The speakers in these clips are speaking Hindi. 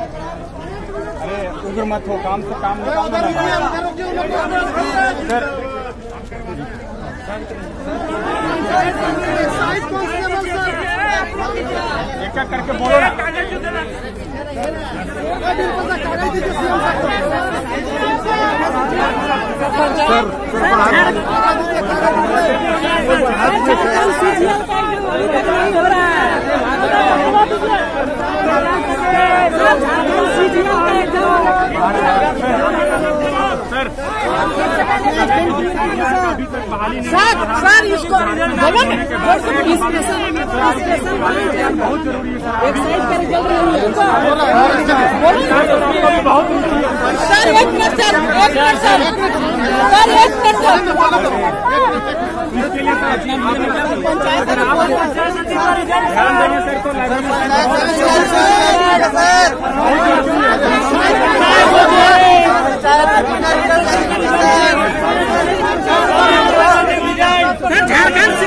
अरे उधर मत हो काम से काम एक करके बोलो ना। सर सीटियाँ सर इसको बहुत ज़रूरी है सर। रही है। बहुत ज़रूरी है। सर एक मिनट सर। एक मिनट सर। सर एक मिनट सर। इसके लिए सर ध्यान देंगे सर तो लाइब्रेरी झारखंड से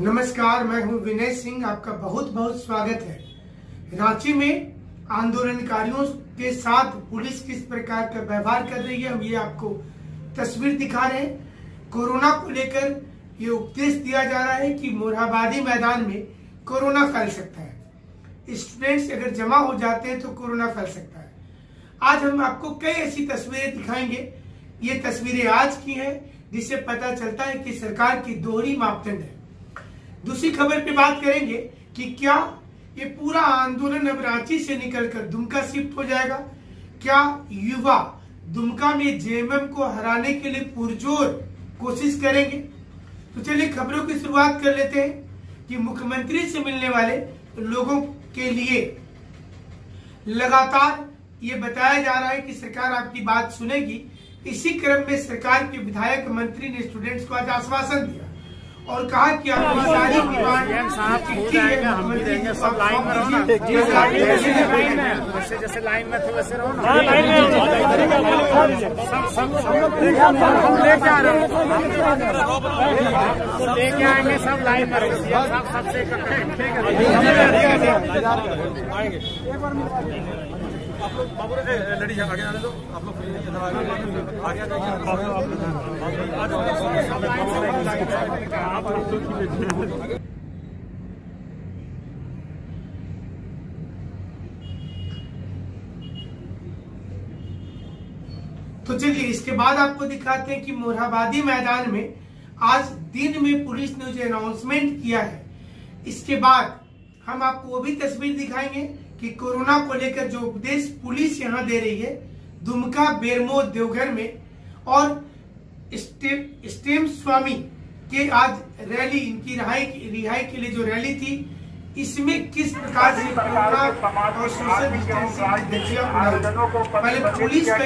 नमस्कार, मैं हूँ विनय सिंह, आपका बहुत बहुत स्वागत है। रांची में आंदोलनकारियों के साथ पुलिस किस प्रकार का व्यवहार कर रही है, हम ये आपको तस्वीर दिखा रहे हैं। कोरोना को लेकर ये उपदेश दिया जा रहा है कि मोरहाबादी मैदान में कोरोना फैल सकता है। स्टूडेंट्स अगर जमा हो जाते हैं तो कोरोना फैल सकता है। आज हम आपको कई ऐसी तस्वीरें दिखाएँगे। ये तस्वीरें आज की हैं, जिससे पता चलता है कि सरकार की दोहरी मापदंड है। दूसरी खबर पे बात करेंगे कि क्या ये पूरा आंदोलन अब रांची से निकलकर दुमका शिफ्ट हो जाएगा? क्या युवा दुमका में जेएमएम को हराने के लिए पुरजोर कोशिश करेंगे? तो चलिए खबरों की शुरुआत कर लेते हैं कि मुख्यमंत्री से मिलने वाले लोगों के लिए लगातार ये बताया जा रहा है कि सरकार आपकी बात सुनेगी। इसी क्रम में सरकार के विधायक मंत्री ने स्टूडेंट्स को आज आश्वासन दिया। और कहा कि आपकी सारी साहब खुद चिट्ठी हम भी देंगे सब लाइन में रहो जैसे लाइन में जैसे लाइन में थे वैसे रहो ना लाइन में सब सब हम लेके आ रहे हैं हम लेके आएँगे सब लाइन ठीक तो चलिए इसके बाद आपको दिखाते हैं कि मोरहाबादी मैदान में आज दिन में पुलिस ने जो अनाउंसमेंट किया है। इसके बाद हम आपको वो भी तस्वीर दिखाएँगे कि कोरोना को लेकर जो उपदेश पुलिस यहाँ दे रही है दुमका बेरमो देवघर में और स्टेम स्टेम स्वामी के आज रैली इनकी रिहाई रिहाई के लिए जो रैली थी इसमें किस प्रकार से कोरोना और सोशल डिस्टेंसिंग पहले पुलिस का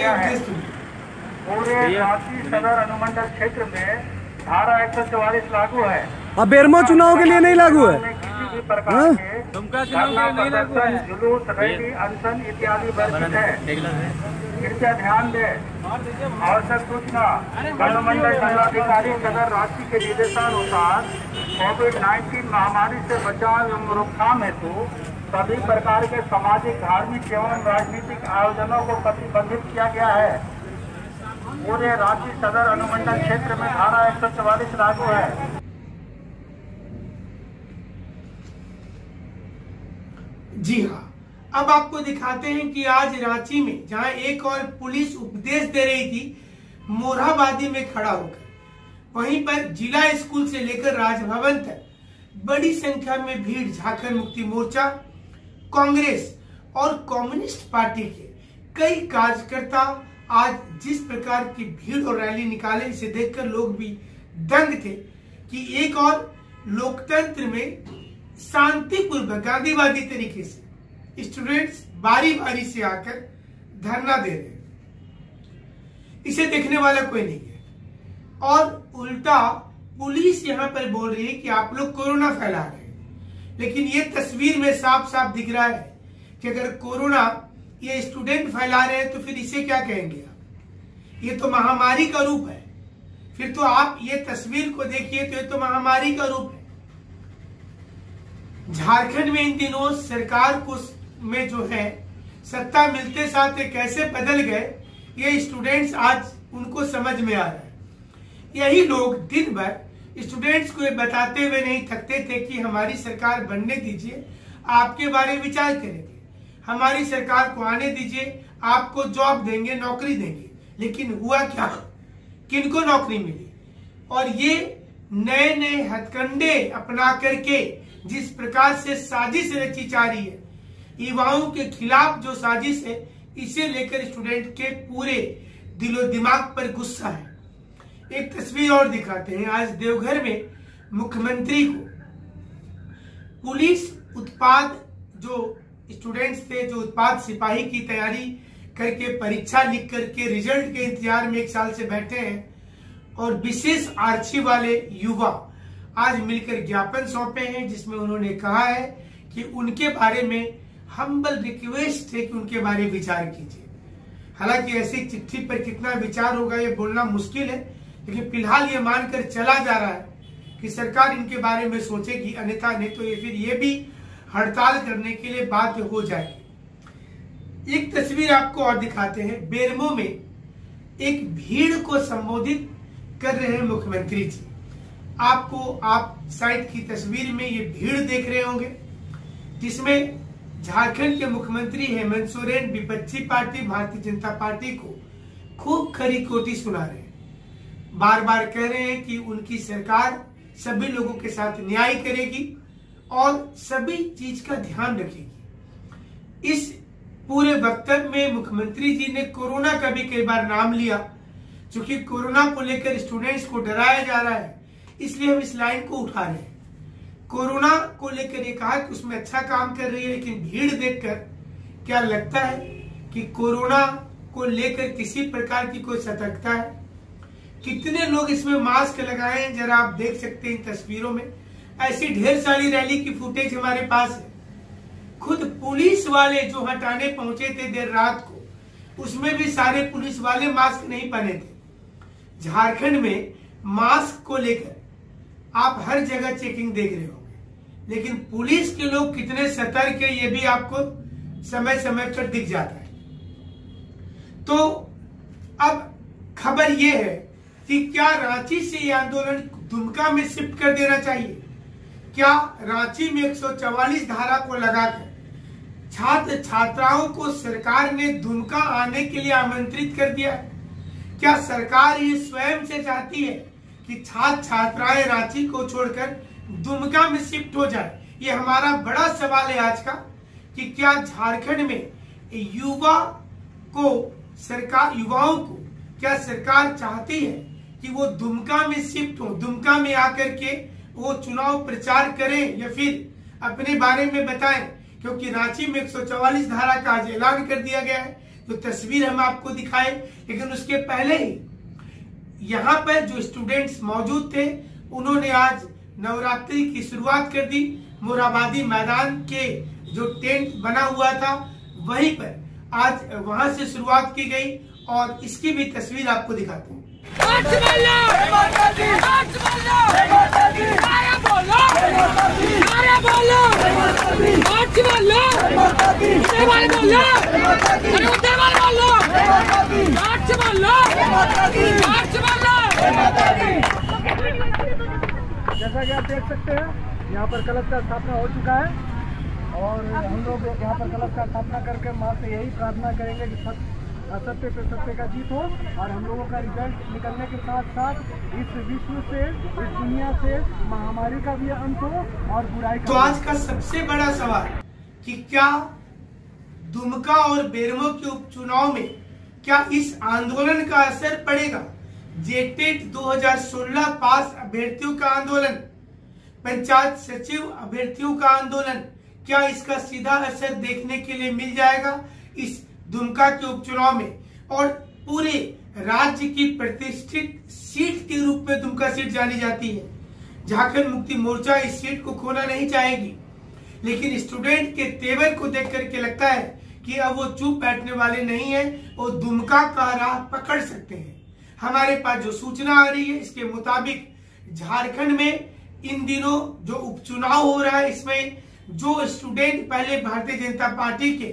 पूरे रांची सदर अनुमंडल क्षेत्र में धारा एक सौ चौवालीस लागू है। अब बेरमो चुनाव के लिए नहीं लागू है। धरना जुलूस रैली अनशन इत्यादि वर्जित है। कृपया ध्यान दें। आवश्यक सूचना। गणमंडल दंडाधिकारी सदर रांची के निर्देशानुसार कोविड 19 महामारी से बचाव एवं रोकथाम हेतु सभी प्रकार के सामाजिक धार्मिक एवं राजनीतिक आयोजनों को प्रतिबंधित किया गया है। पूरे रांची सदर अनुमंडल क्षेत्र में धारा एक लागू है। जी हाँ अब आपको दिखाते हैं कि आज रांची में जहाँ एक और पुलिस उपदेश दे रही थी, मोरहाबादी में खड़ा होकर। वहीं पर जिला स्कूल से लेकर राजभवन तक बड़ी संख्या में भीड़, झारखंड मुक्ति मोर्चा, कांग्रेस और कम्युनिस्ट पार्टी के कई कार्यकर्ता आज जिस प्रकार की भीड़ और रैली निकाले, इसे देखकर लोग भी दंग थे कि एक और लोकतंत्र में शांतिपूर्वक, गांधीवादी तरीके से स्टूडेंट्स बारी बारी से आकर धरना दे रहे इसे देखने वाला कोई नहीं है। और उल्टा पुलिस यहाँ पर बोल रही है कि आप लोग कोरोना फैला रहे हैं। लेकिन ये तस्वीर में साफ़ साफ़ दिख रहा है कि अगर कोरोना ये स्टूडेंट फैला रहे हैं तो फिर इसे क्या कहेंगे आप? ये तो महामारी का रूप है। फिर तो आप ये तस्वीर को देखिए तो ये तो महामारी का रूप है। झारखंड में इन दिनों सरकार को में जो है, सत्ता मिलते साथ कैसे बदल गए, ये स्टूडेंट्स आज उनको समझ में आ रहा है। यही लोग दिन भर स्टूडेंट्स को ये बताते हुए नहीं थकते थे कि हमारी सरकार बनने दीजिए, आपके बारे विचार करेंगे। हमारी सरकार को आने दीजिए, आपको जॉब देंगे, नौकरी देंगे। लेकिन हुआ क्या? किनको नौकरी मिली? और ये नए नए हथकंडे अपना करके जिस प्रकार से साजिश रची जा रही है, युवाओं के खिलाफ जो साजिश है, इसे लेकर स्टूडेंट के पूरे दिलो दिमाग पर गुस्सा है। एक तस्वीर और दिखाते हैं। आज देवघर में मुख्यमंत्री को पुलिस उत्पाद जो स्टूडेंट्स थे जो उत्पाद सिपाही की तैयारी करके, परीक्षा लिख करके, रिज़ल्ट के इंतज़ार में एक साल से बैठे हैं और विशेष आर्ची वाले युवा आज मिलकर ज्ञापन सौंपे हैं, जिसमें उन्होंने कहा है कि उनके बारे में हम्बल रिक्वेस्ट है कि उनके बारे में विचार कीजिए। हालाँकि ऐसी चिट्ठी पर कितना विचार होगा, ये बोलना मुश्किल है, लेकिन फ़िलहाल ये मानकर चला जा रहा है कि सरकार इनके बारे में सोचेगी, अन्यथा नहीं तो ये फिर ये भी हड़ताल करने के लिए बाध्य हो जाएगी। एक तस्वीर आपको और दिखाते हैं। बेरमो में एक भीड़ को संबोधित कर रहे हैं मुख्यमंत्री जी। आपको आप साइड की तस्वीर में ये भीड़ देख रहे होंगे, जिसमें झारखंड के मुख्यमंत्री हेमंत सोरेन, विपक्षी पार्टी, भारतीय जनता पार्टी को खूब खरी कोटी सुना रहे हैं। बार बार कह रहे हैं कि उनकी सरकार सभी लोगों के साथ न्याय करेगी और सभी चीज़ का ध्यान रखेगी। इस पूरे वक्तव्य में मुख्यमंत्री जी ने कोरोना का भी कई बार नाम लिया, क्योंकि कोरोना को लेकर स्टूडेंट्स को डराया जा रहा है, इसलिए हम इस लाइन को उठा रहे हैं। कोरोना को लेकर ये कहा कि उसमें अच्छा काम कर रही है, लेकिन भीड़ देखकर क्या लगता है कि कोरोना को लेकर किसी प्रकार की कोई सतर्कता है? कितने लोग इसमें मास्क लगाए हैं? जरा आप देख सकते हैं इन तस्वीरों में। ऐसी ढेर सारी रैली की फुटेज हमारे पास है। खुद पुलिस वाले जो हटाने पहुँचे थे देर रात को, उसमें भी सारे पुलिस वाले मास्क नहीं पहने थे। झारखंड में मास्क को लेकर आप हर जगह चेकिंग देख रहे होंगे। लेकिन पुलिस के लोग कितने सतर्क है, ये भी आपको समय समय पर दिख जाता है। तो अब खबर ये है कि क्या रांची से ये आंदोलन दुमका में शिफ्ट कर देना चाहिए? क्या रांची में 144 धारा को लगाकर छात्र छात्राओं को सरकार ने दुमका आने के लिए आमंत्रित कर दिया क्या सरकार ये स्वयं से चाहती है कि छात्र छात्राएँ रांची को छोड़कर दुमका में शिफ्ट हो जाए? ये हमारा बड़ा सवाल है आज का कि क्या झारखंड में युवा को सरकार, युवाओं को क्या सरकार चाहती है कि वो दुमका में शिफ्ट हो? दुमका में आकर के वो चुनाव प्रचार करें या फिर अपने बारे में बताएँ, क्योंकि रांची में 144 धारा का आज ऐलान कर दिया गया है। तो तस्वीर हम आपको दिखाए, लेकिन उसके पहले ही यहाँ पर जो स्टूडेंट्स मौजूद थे, उन्होंने आज नवरात्रि की शुरुआत कर दी। मोराबादी मैदान के जो टेंट बना हुआ था, वहीं पर आज वहाँ से शुरुआत की गई और इसकी भी तस्वीर आपको दिखाते हैं। जैसा कि आप देख सकते हैं, यहाँ पर कलश का स्थापना हो चुका है और हम लोग यहाँ पर कलश का स्थापना करके माँ से यही प्रार्थना करेंगे कि सत्य पे सत्य का जीत हो और हम लोगों का रिज़ल्ट निकलने के साथ साथ इस विश्व से, इस दुनिया से महामारी का भी अंत हो और बुराई का तो आज का सबसे बड़ा सवाल, कि क्या दुमका और बेरमो के उपचुनाव में क्या इस आंदोलन का असर पड़ेगा? जेटेट 2016 पास अभ्यर्थियों का आंदोलन, पंचायत सचिव अभ्यर्थियों का आंदोलन, क्या इसका सीधा असर देखने के लिए मिल जाएगा? इस दुमका के उपचुनाव में और पूरे राज्य की प्रतिष्ठित सीट के रूप में दुमका सीट जानी जाती है। झारखंड मुक्ति मोर्चा इस सीट को खोना नहीं चाहेगी, लेकिन स्टूडेंट के तेवर को देख करके लगता है कि अब वो चुप बैठने वाले नहीं है वो दुमका का राह पकड़ सकते हैं। हमारे पास जो सूचना आ रही है, इसके मुताबिक झारखंड में इन दिनों जो उपचुनाव हो रहा है, इसमें जो स्टूडेंट पहले भारतीय जनता पार्टी के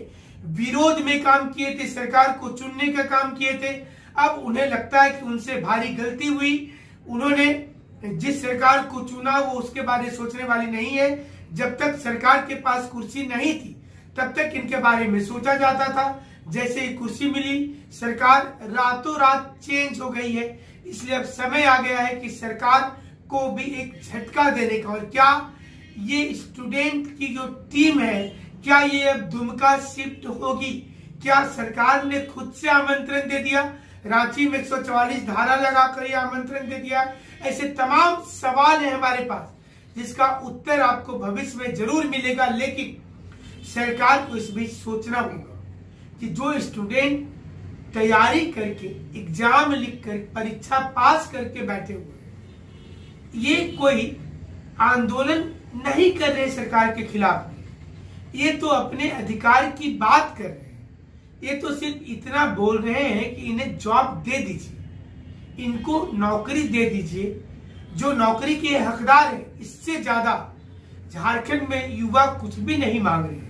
विरोध में काम किए थे, सरकार को चुनने का काम किए थे। अब उन्हें लगता है कि उनसे भारी गलती हुई। उन्होंने जिस सरकार को चुना, वो उसके बारे में सोचने वाली नहीं है। जब तक सरकार के पास कुर्सी नहीं थी, तब तक इनके बारे में सोचा जाता था। जैसे ही कुर्सी मिली, सरकार रातों रात चेंज हो गई है। इसलिए अब समय आ गया है कि सरकार को भी एक झटका देने का। और क्या? ये स्टूडेंट की जो टीम है क्या ये अब दुमका शिफ्ट होगी? क्या सरकार ने खुद से आमंत्रण दे दिया? रांची में 144 धारा लगाकर ये आमंत्रण दे दिया ऐसे तमाम सवाल है हमारे पास, जिसका उत्तर आपको भविष्य में ज़रूर मिलेगा, लेकिन सरकार को इस बीच सोचना होगा कि जो स्टूडेंट तैयारी करके, एग्ज़ाम लिख कर परीक्षा पास करके बैठे हुए ये कोई आंदोलन नहीं कर रहे सरकार के खिलाफ। ये तो अपने अधिकार की बात कर रहे हैं। ये तो सिर्फ़ इतना बोल रहे हैं कि इन्हें जॉब दे दीजिए। इनको नौकरी दे दीजिए। जो नौकरी के हकदार है, इससे ज़्यादा झारखंड में युवा कुछ भी नहीं मांग रहे।